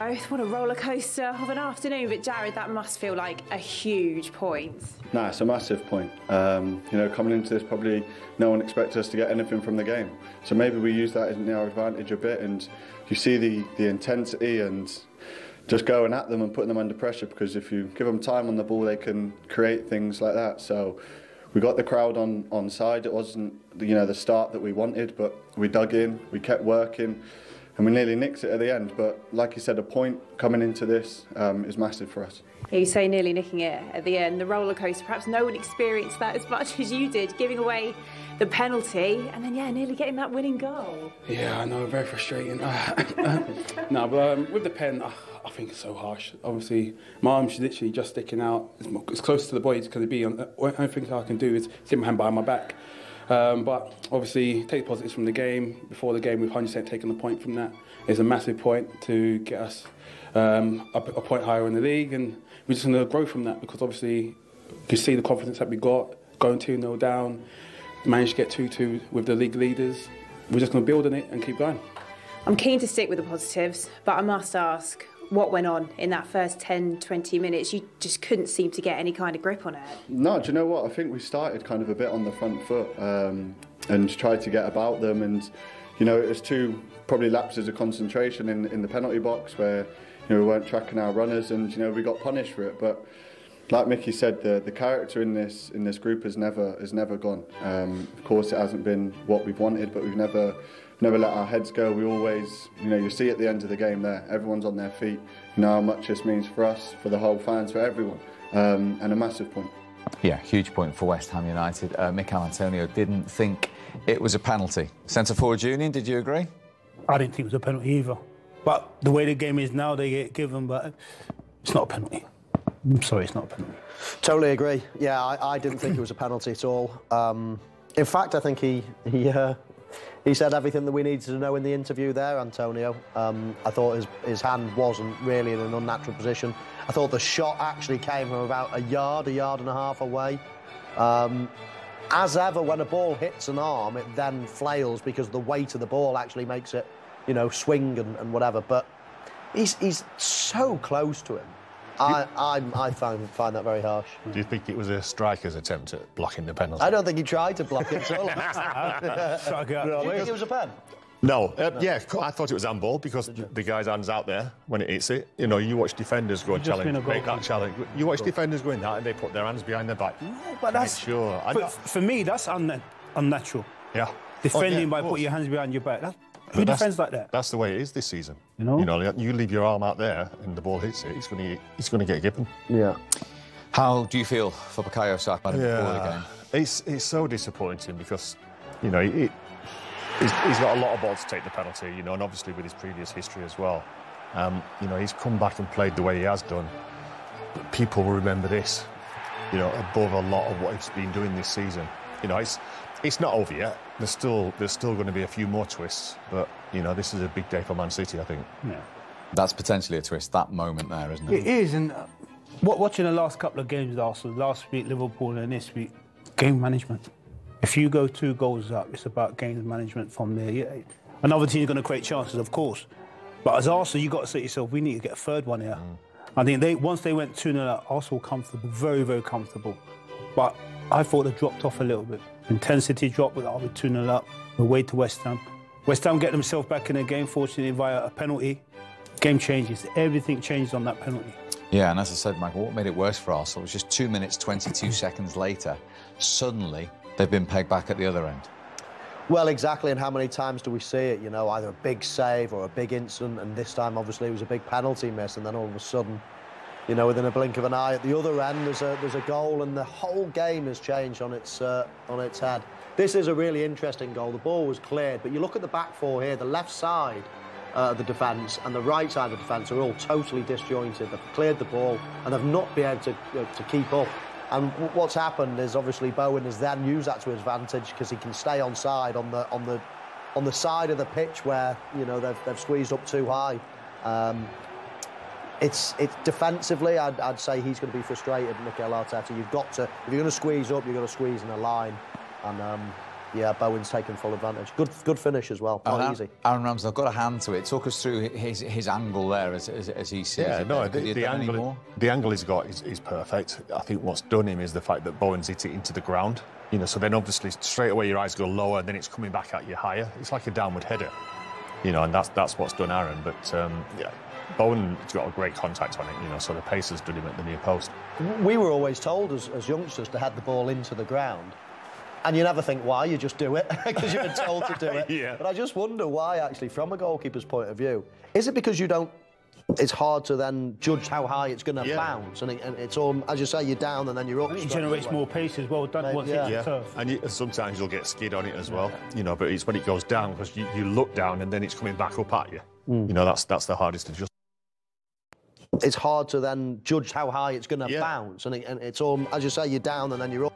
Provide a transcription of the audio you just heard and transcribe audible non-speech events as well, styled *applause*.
Both what a roller coaster of an afternoon, but Jared, that must feel like a huge point. No, it's a massive point. Um, you know, coming into this, probably no one expected us to get anything from the game. So maybe we use that in our advantage a bit, and you see the the intensity and just going at them and putting them under pressure. Because if you give them time on the ball, they can create things like that. So we got the crowd on on side. It wasn't you know the start that we wanted, but we dug in, we kept working and we nearly nicked it at the end. But like you said, a point coming into this um, is massive for us. You say nearly nicking it at the end, the roller coaster. Perhaps no one experienced that as much *laughs* as you did, giving away the penalty and then yeah, nearly getting that winning goal. Yeah, I know, very frustrating. *laughs* no, but um, with the pen, uh, I think it's so harsh. Obviously, my arm's literally just sticking out as, as close to the body as it can be. And the only thing I can do is sit my hand behind my back. Um, but obviously, take positives from the game. Before the game, we've 100% taken the point from that. It's a massive point to get us um, a, a point higher in the league, and we're just going to grow from that because obviously, you see the confidence that we got going 2 0 down, managed to get 2 2 with the league leaders. We're just going to build on it and keep going. I'm keen to stick with the positives, but I must ask what went on in that first 10, 20 minutes? You just couldn't seem to get any kind of grip on it. No, do you know what? I think we started kind of a bit on the front foot um, and tried to get about them. And, you know, it was two probably lapses of concentration in, in the penalty box where, you know, we weren't tracking our runners and, you know, we got punished for it. But like Mickey said, the, the character in this in this group has never has never gone. Um, of course, it hasn't been what we've wanted, but we've never never let our heads go. We always, you know, you see at the end of the game there, everyone's on their feet. You know how much this means for us, for the whole fans, for everyone, um, and a massive point. Yeah, huge point for West Ham United. Uh, Michail Antonio didn't think it was a penalty. Centre forward Union, did you agree? I didn't think it was a penalty either. But the way the game is now, they get given, but it's not a penalty. I'm sorry, it's not a penalty. Totally agree. Yeah, I, I didn't think it was a penalty at all. Um, in fact, I think he he uh, he said everything that we needed to know in the interview there, Antonio. Um, I thought his, his hand wasn't really in an unnatural position. I thought the shot actually came from about a yard, a yard and a half away. Um, as ever, when a ball hits an arm, it then flails because the weight of the ball actually makes it, you know, swing and, and whatever. But he's, he's so close to him. I, I, I find, find that very harsh. Do you think it was a striker's attempt at blocking the penalty? I don't think he tried to block it at all. *laughs* really? *laughs* You think it was a pen? No, uh, yeah, I thought it was handball because the guy's hand's out there when it hits it. You know, you watch defenders go and challenge, been a make that challenge. You watch defenders going that and they put their hands behind their back. No, But that's sure. I But for me, that's unna- unnatural. Yeah. Defending Oh, yeah, by of putting your hands behind your back. That, But who defends like that? That's the way it is this season. You know? You know, you leave your arm out there and the ball hits it, it's going to it's going to get given. Yeah. How do you feel for Bukayo Saka before the game? It's it's so disappointing because, you know, he, he's, he's got a lot of balls to take the penalty, you know, and obviously with his previous history as well. Um, you know, he's come back and played the way he has done. But people will remember this, you know, above a lot of what he's been doing this season. You know, it's it's not over yet. There's still there's still going to be a few more twists, but you know, this is a big day for Man City, I think. Yeah. That's potentially a twist, that moment there, isn't It it? is, and uh, wa- watching the last couple of games, Arsenal, last week Liverpool and this week, game management. If you go two goals up, it's about game management from there. Yeah. Another team's going to create chances, of course, but as Arsenal, you have got to say to yourself, we need to get a third one here. I think they once they went two 0 Arsenal comfortable, very very comfortable, but I thought they dropped off a little bit. Intensity dropped with with two 0 up, away to West Ham. West Ham get themselves back in the game, fortunately via a penalty. Game changes. Everything changed on that penalty. Yeah, and as I said, Michael, what made it worse for Arsenal was just two minutes, 22 seconds later, suddenly they've been pegged back at the other end. Well, exactly, and how many times do we see it? You know, either a big save or a big incident, and this time, obviously, it was a big penalty miss, and then all of a sudden, you know, within a blink of an eye, at the other end, there's a there's a goal, and the whole game has changed on its uh, on its head. This is a really interesting goal. The ball was cleared, but you look at the back four here, the left side uh, of the defence and the right side of the defence are all totally disjointed. They've cleared the ball, and they've not been able to uh, to keep up. And what's happened is obviously Bowen has then used that to his advantage because he can stay on side on the on the on the side of the pitch where you know they've, they've squeezed up too high. Um, it's it's defensively, I'd, I'd say he's going to be frustrated, Mikel Arteta. You've got to if you're going to squeeze up, you've got to squeeze in a line, and um, yeah, Bowen's taken full advantage. Good, good finish as well. Not Aaron, easy. Aaron Ramsdale, I've got a hand to it. Talk us through his his angle there as, as, as he sees Yeah, it. no, the, Could he have the angle, the angle he's got is, is perfect. I think what's done him is the fact that Bowen's hit it into the ground. You know, so then obviously straight away your eyes go lower, and then it's coming back at you higher. It's like a downward header. You know, and that's that's what's done Aaron. But um, yeah, Bowen's got a great contact on it. You know, so the pace has done him at the near post. We were always told as, as youngsters to head the ball into the ground. And you never think why, you just do it *laughs* because you've been told to do it. *laughs* Yeah. But I just wonder why, actually, from a goalkeeper's point of view. Is it because you don't. It's hard to then judge how high it's going to Yeah. bounce, and, it, and it's all, as you say, you're down and then you're up. It generates away. more pace as well, doesn't? Maybe, Once yeah. hits the turf. and you, sometimes you'll get skid on it as well. You know, but it's when it goes down because you, you look down and then it's coming back up at you. Mm. You know, that's that's the hardest to just. It's hard to then judge how high it's going to Yeah. bounce, and, it, and it's all, as you say, you're down and then you're up.